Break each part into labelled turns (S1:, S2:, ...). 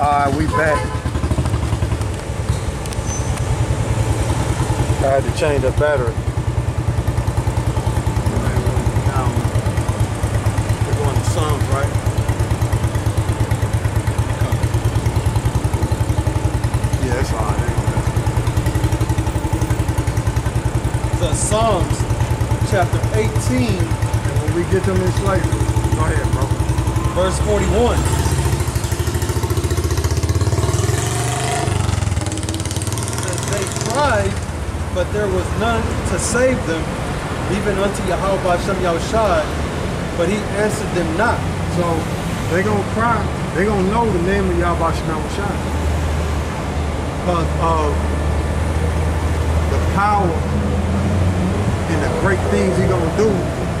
S1: Alright, we back. I had to change the battery. Now, we're going to Psalms, right? Yeah, it's alright.
S2: The Psalms, chapter 18,
S1: And when we get them in slavery, go ahead, bro.
S2: verse 41. Says, They cried, but there was none to save them, even unto Yahweh Shem Yahushai, but he answered them not.
S1: So they gonna cry. They gonna know the name of Yahweh Shema Shai because of the power and the great things he gonna do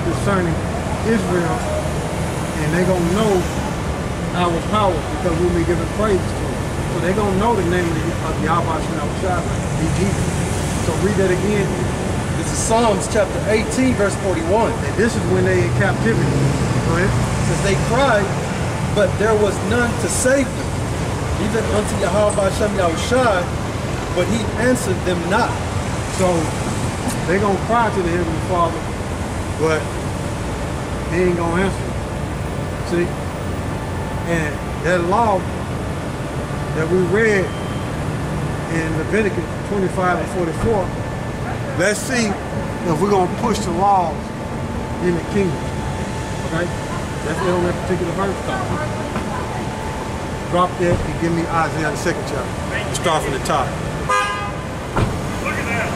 S1: concerning Israel, and they gonna know our power because we'll be giving praise to him. So they gonna know the name of Yahweh Shema Shai, be Jesus. So read that again.
S2: This is Psalms chapter 18, verse 41.
S1: And this is when they in captivity. Go ahead.
S2: They cried, but there was none to save them, even unto Yahweh Shem Yahushai, but he answered them not.
S1: So they gonna cry to the Heavenly Father, but he ain't gonna answer. See? And that law that we read in Leviticus 25 and 44, let's see if we're gonna push the laws in the kingdom. Okay? That's it on that particular verse. Drop that and give me Isaiah the second chapter. Start from the top.
S3: Look at that.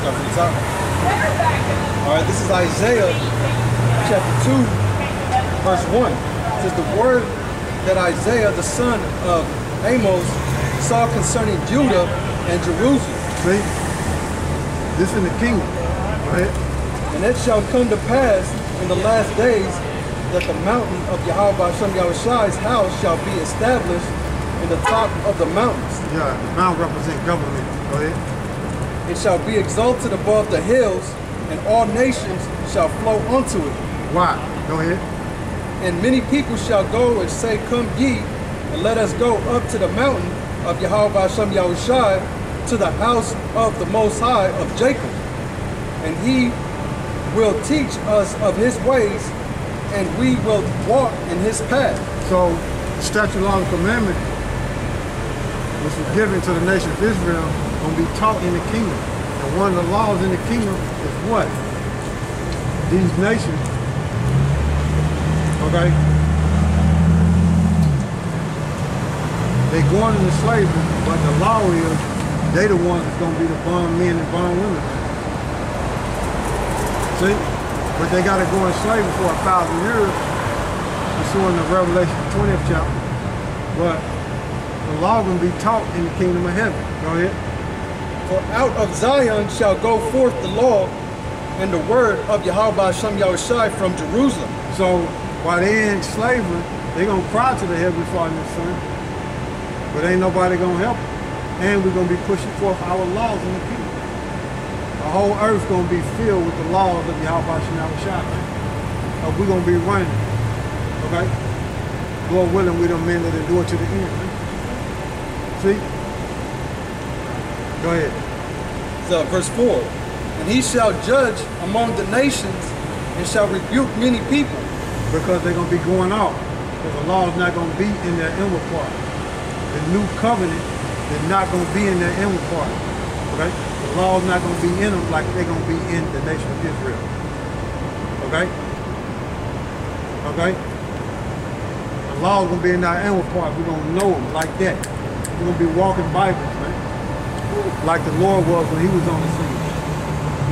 S2: Start from the top. All right, this is Isaiah chapter 2, verse 1. It says, The word that Isaiah, the son of Amos, saw concerning Judah and Jerusalem.
S1: See? This in the kingdom. Ahead.
S2: And it shall come to pass in the last days that the mountain of Yahweh Shem Yahushai's house shall be established in the top of the mountains.
S1: Yeah, the mount represent government. Go ahead.
S2: It shall be exalted above the hills, and all nations shall flow unto it.
S1: Why? Go ahead.
S2: And many people shall go and say, Come ye, and let us go up to the mountain of Yahweh Shem Yahushai, to the house of the Most High of Jacob. And he will teach us of his ways, and we will walk in his path.
S1: So, the statute, law, and commandment, which was given to the nation of Israel, gonna be taught in the kingdom. And one of the laws in the kingdom is what? These nations, okay? They going into slavery, but the law is they the ones that's gonna be the bond men and bond women. See? But they gotta go in slavery for a thousand years. It's in the Revelation 20th chapter. But the law gonna be taught in the kingdom of heaven. Go ahead.
S2: For out of Zion shall go forth the law and the word of Yahweh by Shem Yahushai from Jerusalem.
S1: So while they in slavery, they gonna cry to the heavenly Father and Son, but ain't nobody gonna help them. And we're gonna be pushing forth our laws in the kingdom. The whole earth gonna be filled with the laws of Yahweh Shai. Uh, we're gonna be running. Okay? Lord willing, we done men that endure to the end. Right? See? Go ahead.
S2: So, verse 4 And he shall judge among the nations and shall rebuke many people.
S1: because they're going to be going off. Because the law is not going to be in their inward part. The new covenant is not going to be in their inward part. Okay? The law is not going to be in them like they're going to be in the nation of Israel. Okay? Okay? The law is going to be in our inward part. We're going to know them like that. We're going to be walking Bibles, man. Like the Lord was when he was on the scene.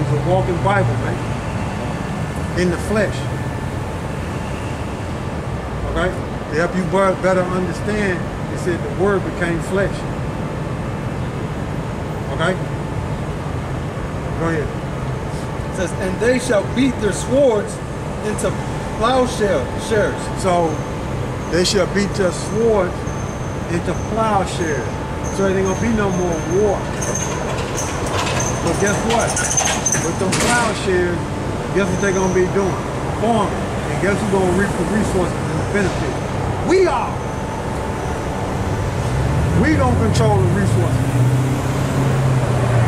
S1: A walking Bible, man. In the flesh. Okay? To help you better understand, it said the word became flesh. Okay? Go ahead.
S2: It says, And they shall beat their swords into plowshares. shares.
S1: So they shall beat their swords into plowshares. So there ain't gonna be no more war. But guess what? With them plowshares, guess what they're gonna be doing? Farming. And guess who's gonna reap the resources and the benefits? We are. We don't control the resources.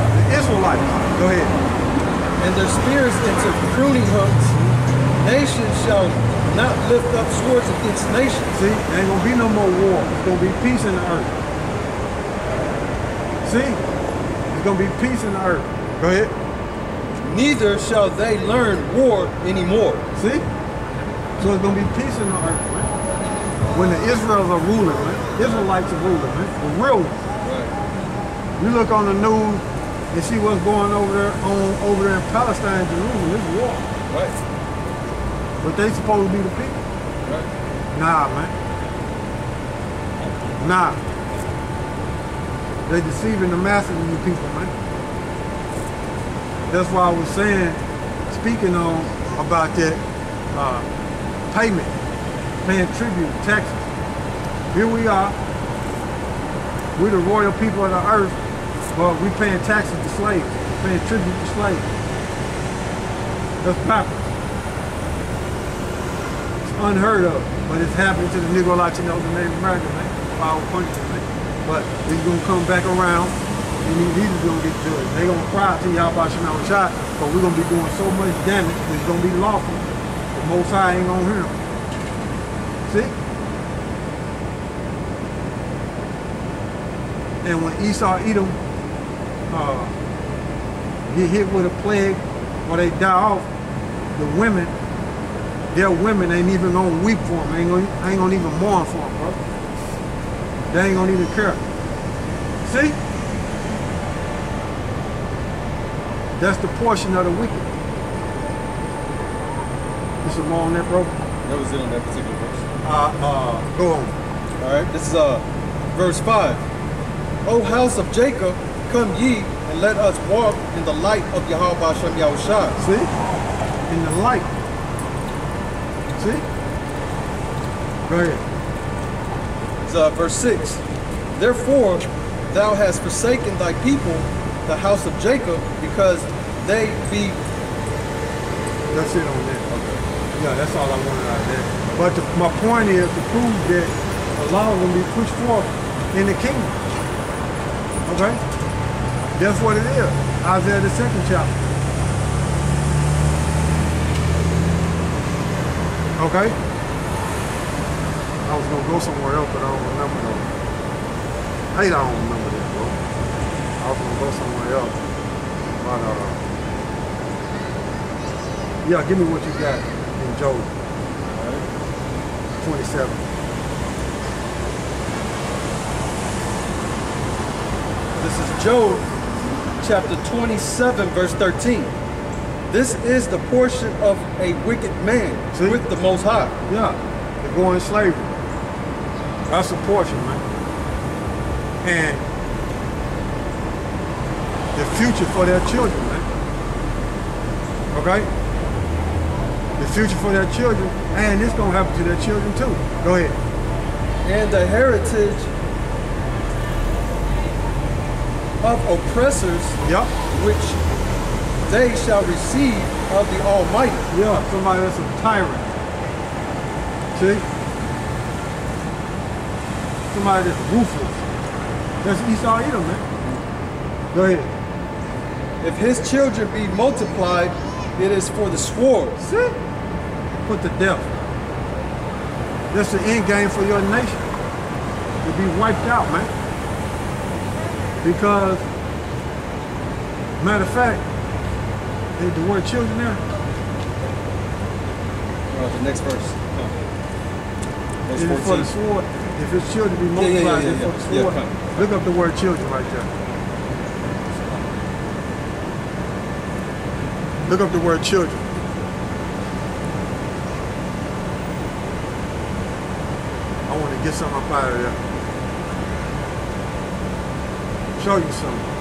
S1: The Israelites. Go ahead.
S2: and their spears into pruning hooks. Nations shall not lift up swords against nations,
S1: See, there ain't gonna be no more war. It's gonna be peace in the earth. See, it's gonna be peace in the earth. Go ahead.
S2: Neither shall they learn war anymore.
S1: See, so it's gonna be peace in the earth. Man. When the Israels are ruling, man. Israelites are ruling, man. The real ones.
S2: Right.
S1: You look on the news and see what's going over there on over there in Palestine, Jerusalem. It's war,
S2: Right.
S1: but they supposed to be the people.
S2: Right.
S1: Nah, man. Nah. They deceiving the masses of you people, man. That's why I was saying, speaking on about that uh, payment, paying tribute, taxes. Here we are. We're the royal people of the earth, but we paying taxes to slaves, paying tribute to slaves. That's backwards. It's unheard of, but it's happening to the Negro Latinos and Native Americans, man. Our country, man. But it's gonna come back around, and these leaders gonna get judged. They gonna cry to y'all about Shema shot, but we're gonna be doing so much damage. It's gonna be lawful. The Most High ain't gonna hear them. See? And when Esau Edom uh, get hit with a plague or they die off, the women, their women ain't even gonna weep for them. Ain't gonna, ain't gonna even mourn for them, bro. They ain't gonna even care. See? That's the portion of the wicked. It's along that, bro.
S2: That was it on that particular verse.
S1: Uh, uh, go on.
S2: All right. This is uh, verse five. O house of Jacob, come ye and let us walk in the light of Yahweh Hashem Yahushua.
S1: See? In the light. See? Go ahead.
S2: It's, uh, verse 6. Therefore, thou hast forsaken thy people, the house of Jacob, because they be.
S1: That's it on that. Yeah, that's all I wanted out of that. But the, my point is to prove that a law will be pushed forth in the kingdom. Okay? That's what it is. Isaiah the second chapter. Okay? I was gonna go somewhere else, but I don't remember though. I don't bro. Was gonna go somewhere else. But uh yeah, give me what you got in Job 27.
S2: This is Job chapter 27, verse 13. This is the portion of a wicked man
S1: See?
S2: with the Most High.
S1: Yeah, they're going in slavery. That's a portion, man. And the future for their children, man. Okay? The future for their children, and it's gonna happen to their children too. Go ahead.
S2: and the heritage of oppressors
S1: Yep.
S2: which they shall receive of the Almighty.
S1: Yeah, somebody that's a tyrant. See? Somebody that's ruthless. That's Esau Edom, man. Go ahead.
S2: If his children be multiplied, it is for the sword.
S1: See? Put to death. That's the end game for your nation. To be wiped out, man. Because, matter of fact, is the word children there?
S2: Uh, the next verse. Verse
S1: for the sword? If his children be
S2: Yeah, yeah,
S1: multiplied,
S2: yeah,
S1: it's
S2: yeah,
S1: for the sword.
S2: Yeah.
S1: Look up the word children right there. Look up the word children. I want to get something up out of there. Show you something.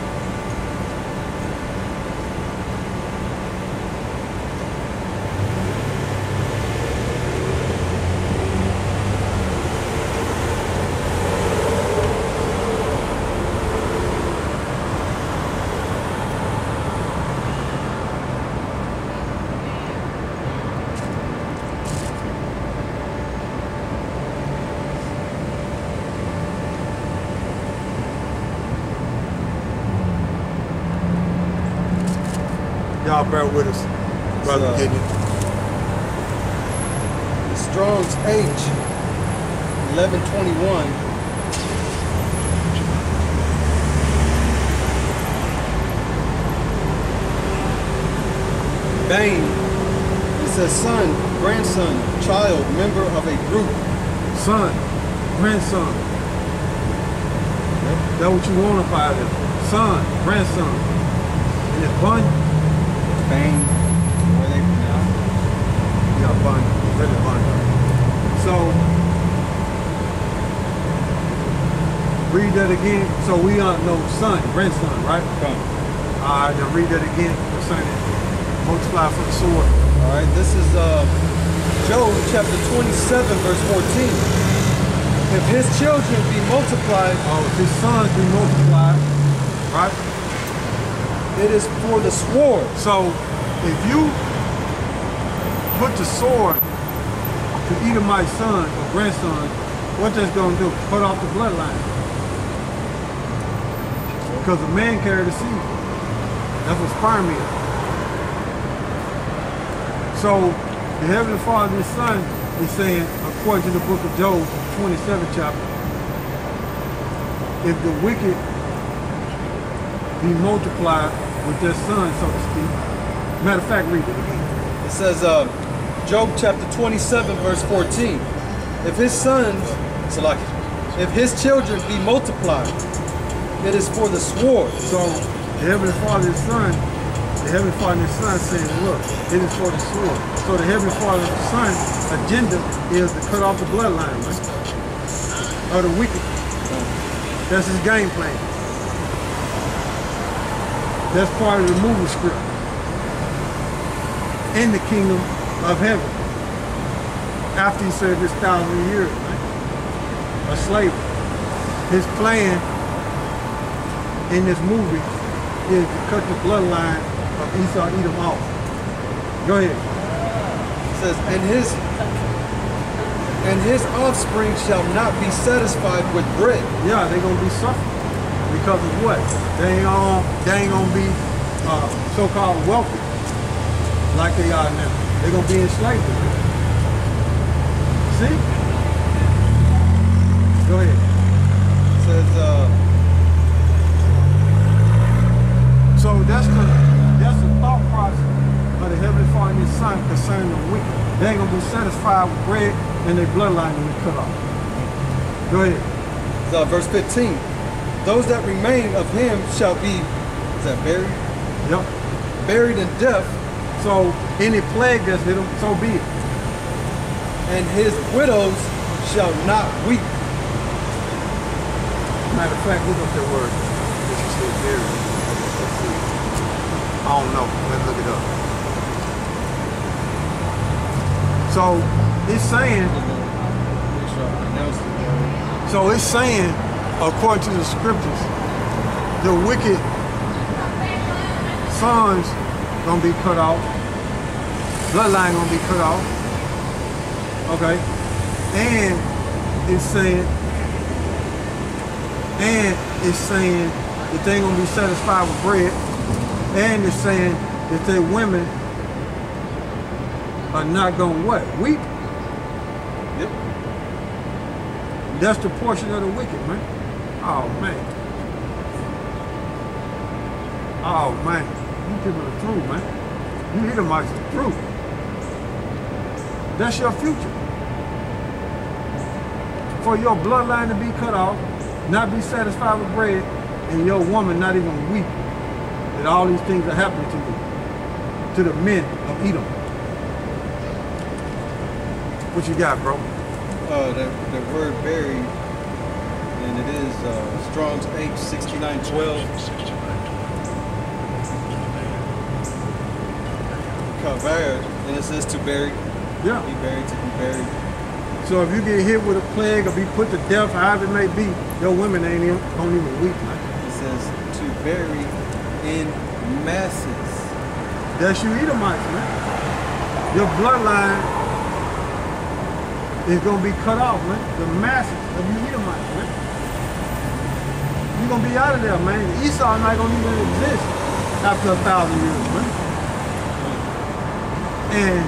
S1: Y'all bear with us, brother
S2: So-. Strong's H, 1121. Bane, it says son, grandson, child, member of a group.
S1: Son, grandson. That's what you want to out of them. Son, grandson. And it's bun,
S2: Bane, where they pronounce
S1: yeah, bun, really bun. So, read that again. So we are no son, grandson, right?
S2: Come.
S1: All right, now read that again concerning multiply for the sword.
S2: All right, this is uh, Job chapter 27, verse 14. If his children be multiplied,
S1: Oh, if his sons be multiplied, right?
S2: It is for the sword.
S1: So if you put the sword to either my son or grandson, what that's gonna do? Cut off the bloodline. Because the man carried the seed. That's what sperm is. So the Heavenly Father and His Son is saying, according to the book of Job, 27 chapter, if the wicked be multiplied with their son, so to speak. Matter of fact, read it again.
S2: It says, uh, Job chapter 27, verse 14. If his sons, so if his children be multiplied, it is for the sword.
S1: So the Heavenly Father and Son, the Heavenly Father and Son saying, look, it is for the sword. So the Heavenly Father and Son agenda is to cut off the bloodline, right? Of the wicked. That's his game plan. That's part of the movie script. In the kingdom of heaven. After he served his thousand years, right? Of slavery. His plan in this movie is to cut the bloodline of Esau Edom off. Go ahead.
S2: It says, and his and his offspring shall not be satisfied with bread.
S1: Yeah, they're gonna be suffering. Because of what? They ain't gonna, they ain't gonna be uh, so-called wealthy like they are now. They're gonna be enslaved. See? Go ahead.
S2: It says, uh,
S1: So that's the that's the thought process of the Heavenly Father and His Son concerning the wicked. They ain't gonna be satisfied with bread and their bloodline will be cut off. Go ahead.
S2: uh, verse 15. Those that remain of him shall be, is that buried?
S1: Yep.
S2: Buried in death,
S1: So any plague that's hit them, so be it.
S2: and his widows shall not weep.
S1: Matter of fact, look up that word. This is still buried. Let's see. I don't know. Let's look it up. So it's saying,
S2: Make sure I pronounce it right.
S1: so it's saying, according to the scriptures, the wicked sons gonna be cut off. Bloodline gonna be cut off. Okay. And it's saying, and it's saying that they gonna be satisfied with bread. And it's saying that their women are not gonna what? Weep.
S2: Yep.
S1: That's the portion of the wicked, man. Oh man. Oh man. You people the truth, man. You Edomites the truth. That's your future. For your bloodline to be cut off, not be satisfied with bread, and your woman not even weep that all these things are happening to you, to the men of Edom. What you got, bro?
S2: Uh, the, the word buried, and it is uh, Strong's H sixty nine twelve. Covered, and it says to bury,
S1: Yeah.
S2: be buried, to be buried.
S1: So if you get hit with a plague or be put to death, however it may be, your women ain't even, don't even weep.
S2: It says to bury in masses.
S1: That's you Edomites, man. Your bloodline is gonna be cut off, man. The masses of you Edomites, man. You're gonna be out of there, man. Esau not gonna even exist after a thousand years, man. And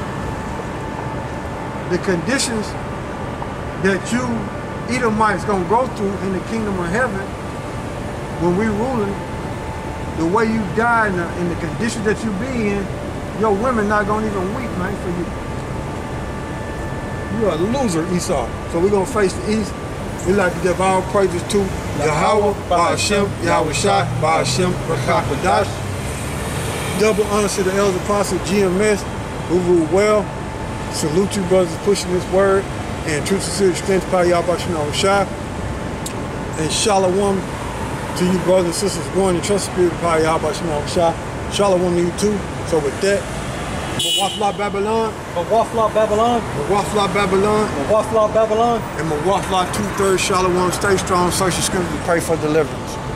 S1: the conditions that you Edomites gonna go through in the kingdom of heaven when we ruling, the way you die and the, and the conditions that you be in, your women not gonna even weep, man, for you. You are a loser, Esau. So we're gonna face the east. We like to give all praises to Yahweh, Ba'ashem, Yahweh Shah, Ba'ashem, Rakakadash. Double honor to the elder apostle GMS, who rule well. Salute you, brothers, pushing this word. And true sincere strength, Power Yahweh Shah, Shah. And Shalom to you, brothers and sisters, going in trust spirit, Power Yahweh Shah. Shalom to you too. So with that, Mawafla Babylon,
S2: Mawafla Babylon,
S1: Mawafla Babylon,
S2: Mawafla Babylon.
S1: and Mawafla two-thirds Shalom. Stay strong, search your scriptures, pray for deliverance.